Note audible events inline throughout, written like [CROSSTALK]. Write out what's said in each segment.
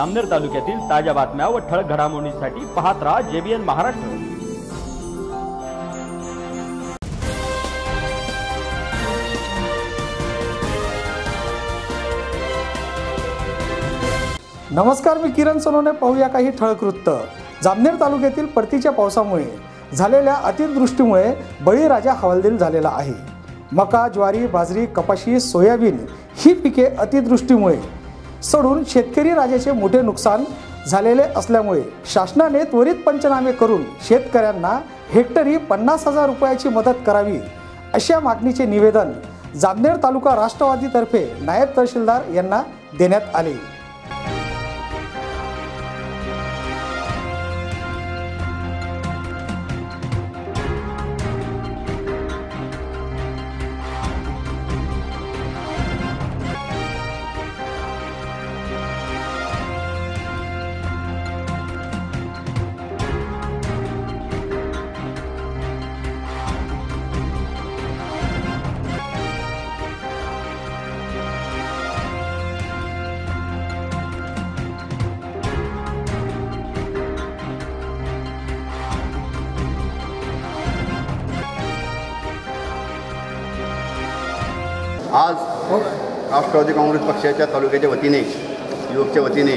जामनेर तालुक्यातील ताज्या बातम्या व ठळक घडामोडींसाठी पाहत राहा जेबीएन महाराष्ट्र. नमस्कार मी किरण सोनवणे. पाहूया काही ठळक वृत्त. जामनेर तालुक्यातील परतीच्या पावसामुळे झालेल्या अतिवृष्टीमुळे बळीराजा हवालदिल झालेला आहे. मका ज्वारी बाजरी कपाशी सोयाबीन ही पिके अतिवृष्टीमुळे सोडून शेतकरी राजाचे मोठे नुकसान झालेले असल्यामुळे शासनाने त्वरित पंचनामे करून शेतकऱ्यांना हेक्टरी पन्नास हजार रुपयाची मदत करावी अशा मागणीचे निवेदन जामनेर तालुका राष्ट्रवादीतर्फे नायब तहसीलदार यांना देण्यात आले. आज राष्ट्रवादी काँग्रेस पक्षाच्या तालुक्याच्या वतीने युवकच्या वतीने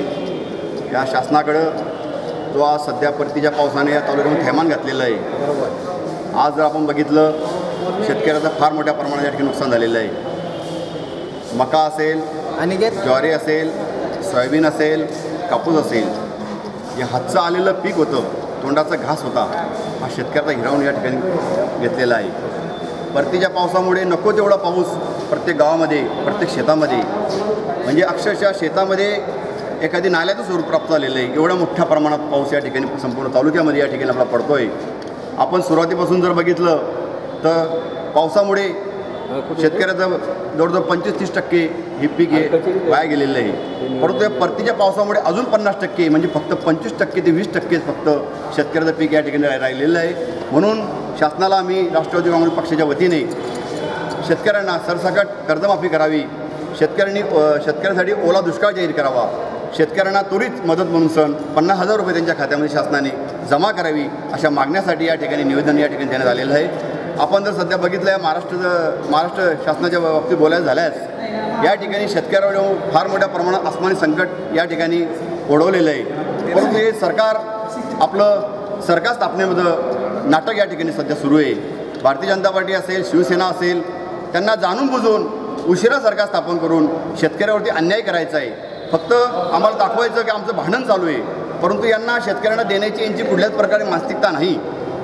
या शासनाकडं जो आज सध्या परतीच्या पावसाने या तालुक्यामध्ये थैमान घातलेलं आहे. आज जर आपण बघितलं शेतकऱ्याचं फार मोठ्या प्रमाणात या ठिकाणी नुकसान झालेलं आहे. मका असेल आणि ज्वारी असेल सोयाबीन असेल कापूस असेल हे हातचं आलेलं पीक होतं तोंडाचा घास होता हा शेतकऱ्याचा हिरावून या ठिकाणी घेतलेला आहे. परतीच्या पावसामुळे नको तेवढा पाऊस प्रत्येक गावामध्ये प्रत्येक शेतामध्ये. म्हणजे अक्षरशः शेतामध्ये एखादी नाल्याचं स्वरूप प्राप्त झालेलं आहे. एवढ्या मोठ्या प्रमाणात पाऊस या ठिकाणी संपूर्ण तालुक्यामध्ये या ठिकाणी आपला पडतो आहे आपण सुरुवातीपासून जर बघितलं तर पावसामुळे शेतकऱ्याचं जवळजवळ पंचवीस तीस टक्के हे पीक हे वाया गेलेलं आहे. परंतु या परतीच्या पावसामुळे अजून पन्नास टक्के म्हणजे फक्त पंचवीस टक्के ते वीस टक्केच फक्त शेतकऱ्याचं पीक या ठिकाणी राहिलेलं आहे. म्हणून शासनाला आम्ही राष्ट्रवादी काँग्रेस पक्षाच्या वतीने शेतकऱ्यांना सरसकट कर्जमाफी करावी शेतकऱ्यांनी शेतकऱ्यांसाठी ओला दुष्काळ जाहीर करावा शेतकऱ्यांना त्वरित मदत म्हणून सण पन्नास हजार रुपये त्यांच्या खात्यामध्ये शासनाने जमा करावी अशा मागण्यासाठी या ठिकाणी निवेदन या ठिकाणी देण्यात आलेलं आहे. आपण जर सध्या बघितलं आहे महाराष्ट्राचं महाराष्ट्र शासनाच्या बाबतीत बोलायला झाल्यास या ठिकाणी शेतकऱ्यावर फार मोठ्या प्रमाणात आसमानी संकट या ठिकाणी ओढवलेलं आहे. परंतु हे सरकार आपलं सरकार स्थापनेमध्ये नाटक या ठिकाणी सध्या सुरू आहे. भारतीय जनता पार्टी असेल शिवसेना असेल त्यांना जाणून बुजून उशिरा सरकार स्थापन करून शेतकऱ्यावरती अन्याय करायचा आहे. फक्त आम्हाला दाखवायचं की आमचं भांडण चालू आहे. परंतु यांना शेतकऱ्यांना देण्याची यांची कुठल्याच प्रकारे मानसिकता नाही.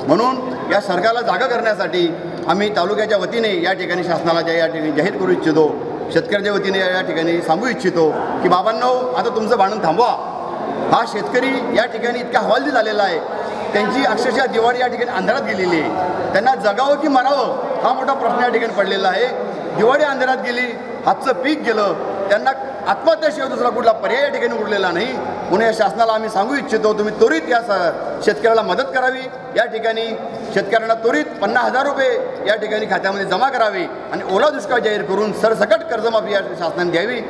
म्हणून या सरकारला जागा करण्यासाठी आम्ही तालुक्याच्या वतीने या ठिकाणी शासनाला ज्या या ठिकाणी जाहीर करू इच्छितो शेतकऱ्याच्या वतीने या ठिकाणी सांगू इच्छितो की बाबांनो आता तुमचं भांडण थांबवा. हा शेतकरी या ठिकाणी इतका हवालदी झालेला आहे. त्यांची अक्षरशः दिवाळी या ठिकाणी अंधारात गेलेली आहे. त्यांना जगावं की मरावं हा मोठा प्रश्न या ठिकाणी पडलेला आहे. दिवाळी अंधारात गेली हातचं पीक गेलं त्यांना आत्महत्याशिवाय दुसरा कुठला पर्याय या ठिकाणी उरलेला नाही. म्हणून या शासनाला आम्ही सांगू इच्छितो तुम्ही त्वरित या शेतकऱ्याला मदत करावी. या ठिकाणी शेतकऱ्यांना त्वरित पन्नास हजार रुपये या ठिकाणी खात्यामध्ये जमा करावे आणि ओला दुष्काळ जाहीर करून सरसकट कर्जमाफी या शासनाने द्यावी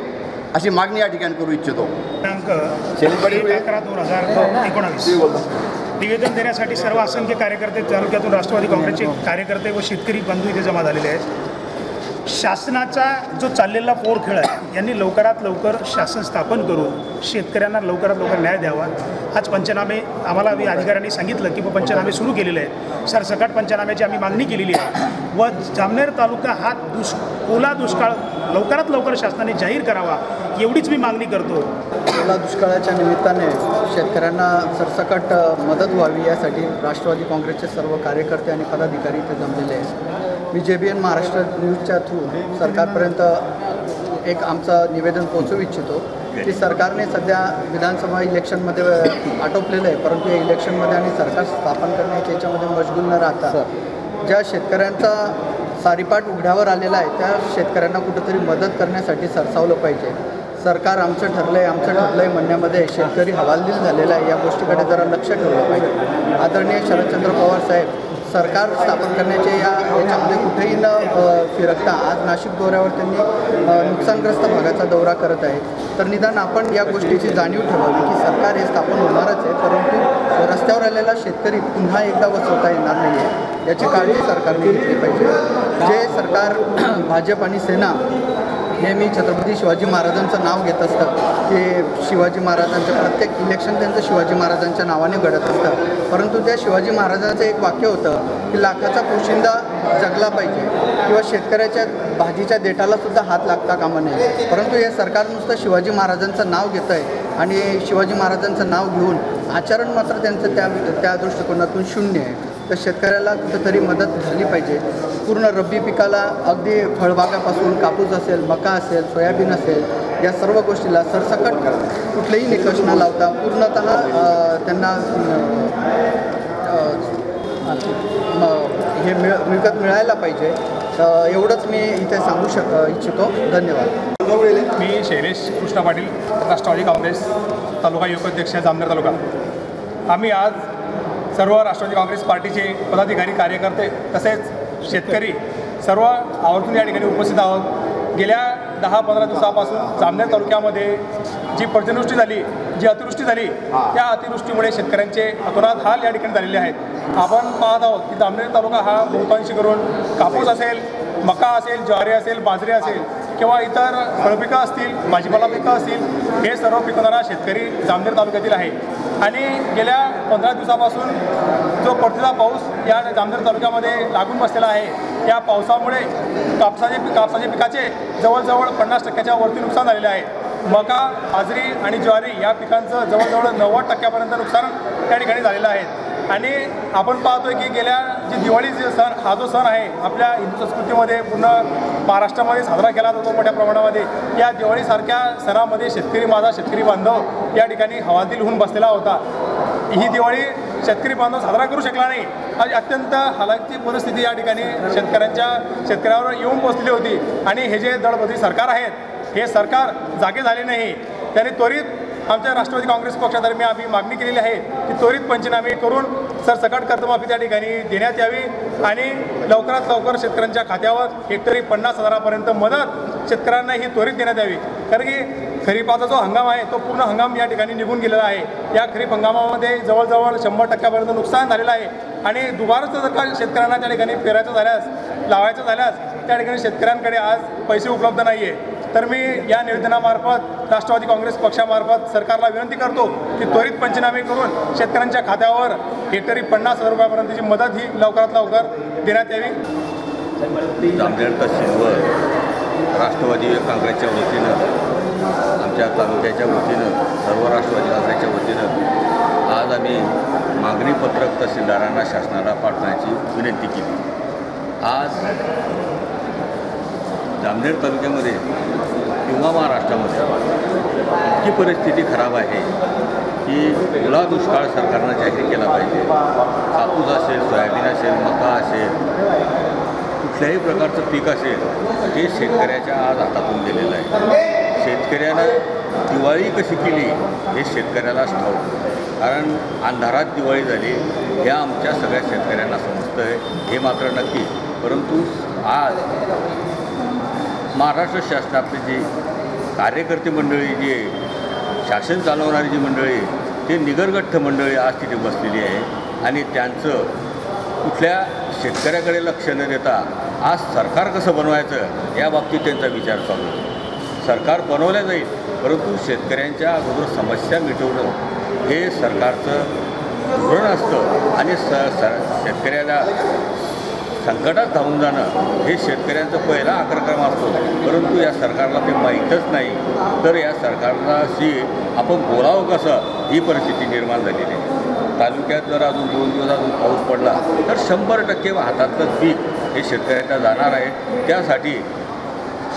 अशी मागणी या ठिकाणी करू इच्छितो. दिनांक अकरा दोन हजार एकोणावीस. निवेदन देण्यासाठी सर्व असंख्य कार्यकर्ते तालुक्यातून राष्ट्रवादी काँग्रेसचे कार्यकर्ते व शेतकरी बंधू इथे जमा झालेले आहेत. शासनाचा जो चाललेला पोर खेळ आहे यांनी लवकरात लवकर शासन स्थापन करून शेतकऱ्यांना लवकरात लवकर न्याय द्यावा. आज पंचनामे आम्हाला आम्ही अधिकाऱ्यांनी सांगितलं की पंचनामे सुरू केलेले आहेत. सरसकट पंचनाम्याची आम्ही मागणी केलेली आहे. व जामनेर तालुका हा दुष् ओला दुष्काळ लवकरात लवकर शासनाने जाहीर करावा एवढीच मी मागणी करतो. ओला दुष्काळाच्या निमित्ताने शेतकऱ्यांना सरसकट मदत व्हावी यासाठी राष्ट्रवादी काँग्रेसचे सर्व कार्यकर्ते आणि पदाधिकारी इथे जमलेले आहेत. मी जे बी एन महाराष्ट्र न्यूजच्या थ्रू सरकारपर्यंत एक आमचं निवेदन पोहोचवू इच्छितो की सरकारने सध्या विधानसभा इलेक्शनमध्ये आटोपलेलं आहे परंतु या इलेक्शनमध्ये आणि सरकार स्थापन करण्याच्या याच्यामध्ये मशगूल न राहता ज्या शेतकऱ्यांचा सारीपाट उघड्यावर आलेला आहे. त्या शेतकऱ्यांना कुठंतरी मदत करण्यासाठी सरसावलं पाहिजे. सरकार आमचं ठरलं आहे आमचं ठरलं आहे म्हणण्यामध्ये शेतकरी हवालदिल झालेला आहे. या गोष्टीकडे जरा लक्ष ठेवलं पाहिजे. आदरणीय शरदचंद्र पवार साहेब सरकार स्थापन करण्याच्या या याच्यामध्ये कुठेही न फिरकता आज नाशिक दौऱ्यावर त्यांनी नुकसानग्रस्त भागाचा दौरा करत आहे तर निदान आपण या गोष्टीची जाणीव ठेवावी की सरकार हे स्थापन झालेला शेतकरी पुन्हा एकदा वसवता येणार नाही आहे याची काळजी सरकारने घेतली पाहिजे. जे सरकार [CLEARS THROAT] भाजप आणि सेना नेहमी छत्रपती शिवाजी महाराजांचं नाव घेत असतं की शिवाजी महाराजांचं प्रत्येक इलेक्शन त्यांचं शिवाजी महाराजांच्या नावाने घडत असतं. परंतु त्या शिवाजी महाराजांचं एक वाक्य होतं की लाखाचा पोशिंदा जगला पाहिजे किंवा शेतकऱ्याच्या भाजीच्या देठाला सुद्धा हात लागता कामा नये. परंतु हे सरकार नुसतं शिवाजी महाराजांचं नाव घेतं आहे आणि शिवाजी महाराजांचं नाव घेऊन आचरण मात्र त्यांचं त्या त्या दृष्टिकोनातून शून्य आहे. तर शेतकऱ्याला कुठंतरी मदत झाली पाहिजे. पूर्ण रब्बी पिकाला अगदी फळबागापासून कापूस असेल मका असेल सोयाबीन असेल या सर्व गोष्टीला सरसकट कुठलेही निकष न लावता पूर्णतः त्यांना हे मिळ मिळकत मिळायला पाहिजे. एवढंच मी इथे सांगू शक इच्छितो. धन्यवाद. मी शैलेश कृष्ण पाटील राष्ट्रवादी काँग्रेस तालुका युवक अध्यक्ष जामनेर तालुका. आम्ही आज सर्व राष्ट्रवादी काँग्रेस पार्टीचे पदाधिकारी कार्यकर्ते तसेच शेतकरी सर्व आवर्जून या ठिकाणी उपस्थित आहोत. गेल्या दहा पंधरा दिवसापासून जामनेर तालुक्यामध्ये जी पर्जनवृष्टी झाली जी अतिवृष्टी झाली त्या अतिवृष्टीमुळे शेतकऱ्यांचे अतोनात हाल या ठिकाणी झालेले आहेत. आपण पाहत आहोत की जामनेर तालुका हा बहुतांशी करून कापूस असेल मका असेल ज्वारी असेल बाजरी असेल किंवा इतर फळपिकं असतील भाजीपाला पिकं असतील हे सर्व पिकवणारा शेतकरी जामनेर तालुक्यातील आहे. आणि गेल्या पंधरा दिवसापासून जो पडतीचा पाऊस या जामनेर तालुक्यामध्ये लागून बसलेला आहे या पावसामुळे कापसाचे कापसाचे पिकाचे जवळजवळ पन्नास टक्क्याच्या वरती नुकसान झालेले आहे. मका बाजरी आणि ज्वारी या पिकांचं जवळजवळ नव्वद टक्क्यापर्यंत नुकसान त्या ठिकाणी झालेलं आहे. आणि आपण पाहतोय की गेल्या जी दिवाळी जे सण हा जो सण आहे आपल्या हिंदू संस्कृतीमध्ये पूर्ण महाराष्ट्रामध्ये साजरा केला जातो मोठ्या प्रमाणामध्ये. या दिवाळीसारख्या सणामध्ये शेतकरी माझा शेतकरी बांधव या ठिकाणी हवातील होऊन बसलेला होता. ही दिवाळी शेतकरी बांधव साजरा करू शकला नाही. आज अत्यंत हालाकी परिस्थिती या ठिकाणी शेतकऱ्यांच्या शेतकऱ्यावर येऊन पोचलेली होती. आणि हे जे दळबदरी सरकार आहेत हे सरकार जागे झाले नाही. त्याने त्वरित आमच्या राष्ट्रवादी काँग्रेस पक्षातर्फे आम्ही मागणी केलेली आहे की त्वरित पंचनामे करून सरसकट कर्जमाफी त्या ठिकाणी देण्यात यावी आणि लवकरात लवकर शेतकऱ्यांच्या खात्यावर हेक्टरी पन्नास हजारापर्यंत मदत शेतकऱ्यांना ही त्वरित देण्यात यावी. कारण की खरीपाचा जो हंगाम आहे तो पूर्ण हंगाम या ठिकाणी निघून गेलेला आहे. या खरीप हंगामामध्ये जवळजवळ शंभर टक्क्यापर्यंत नुकसान झालेलं आहे आणि दुबारचं जर का शेतकऱ्यांना त्या ठिकाणी पेरायचं झाल्यास लावायचं झाल्यास त्या ठिकाणी शेतकऱ्यांकडे आज पैसे उपलब्ध नाही आहे तर मी या निवेदनामार्फत राष्ट्रवादी काँग्रेस पक्षामार्फत सरकारला विनंती करतो की त्वरित पंचनामे करून शेतकऱ्यांच्या खात्यावर हेक्टरी पन्नास हजार रुपयापर्यंतची मदत ही लवकरात लवकर देण्यात यावी. तहसीलवर राष्ट्रवादी काँग्रेसच्या वतीनं आमच्या तालुक्याच्या वतीनं सर्व राष्ट्रवादी काँग्रेसच्या वतीनं आज आम्ही मागणीपत्रक तहसीलदारांना शासनाला पाठवण्याची विनंती केली. आज जामनेर तालुक्यामध्ये इतकी परिस्थिती खराब आहे की ओला दुष्काळ सरकारनं जाहीर केला पाहिजे. कापूस असेल सोयाबीन असेल मका असेल कुठल्याही प्रकारचं पीक असेल ते शेतकऱ्याच्या आज हातातून गेलेलं आहे. शेतकऱ्यानं दिवाळी कशी केली हे शेतकऱ्यालाच ठाऊक. कारण अंधारात दिवाळी झाली हे आमच्या सगळ्या शेतकऱ्यांना समजतं आहे हे मात्र नक्की. परंतु आज महाराष्ट्र शासनातले जे कार्यकर्ते मंडळी जी शासन चालवणारी जी मंडळी ते निगरगठ्ठ मंडळी आज तिथे बसलेली आहे. आणि त्यांचं कुठल्या शेतकऱ्याकडे लक्ष न देता आज सरकार कसं बनवायचं या बाबतीत त्यांचा विचार चालू आहे. सरकार बनवलं जाईल परंतु शेतकऱ्यांच्या अगोदर समस्या मिटवणं हे सरकारचं धोरण असतं. आणि स स शेतकऱ्याला संकटात धावून जाणं हे शेतकऱ्यांचं पहिला अग्रक्रम असतो. परंतु या सरकारला ते माहीतच नाही. तर या सरकारलाशी आपण बोलावं कसं? ही परिस्थिती निर्माण झालेली आहे. तालुक्यात जर अजून दोन दिवस अजून पाऊस पडला तर शंभर टक्के हातातलं पीक हे शेतकऱ्यांना जाणार आहे. त्यासाठी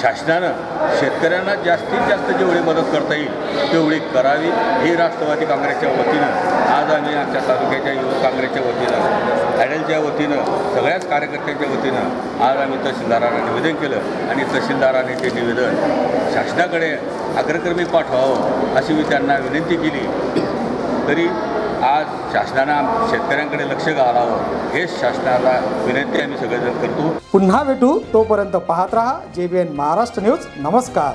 शासनानं शेतकऱ्यांना जास्तीत जास्त जेवढी मदत करता येईल तेवढी करावी ही राष्ट्रवादी काँग्रेसच्या वतीनं आज आम्ही आमच्या तालुक्याच्या युवक काँग्रेसच्या वतीनं ॲडलच्या वतीनं सगळ्याच कार्यकर्त्यांच्या वतीनं आज आम्ही तहसीलदारांना निवेदन केलं आणि तहसीलदाराने ते निवेदन शासनाकडे अग्रक्रमी पाठवावं अशी मी त्यांना विनंती केली. तरी आज शासनानं शेतकऱ्यांकडे लक्ष घालावं. हेच शासनाला विनंती आम्ही सगळेजण करतो. पुन्हा भेटू. तोपर्यंत पाहत रहा. जे बी एन महाराष्ट्र न्यूज. नमस्कार.